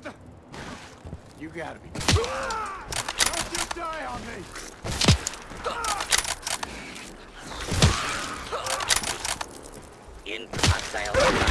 What the? You gotta be. Don't you die on me! In hostile.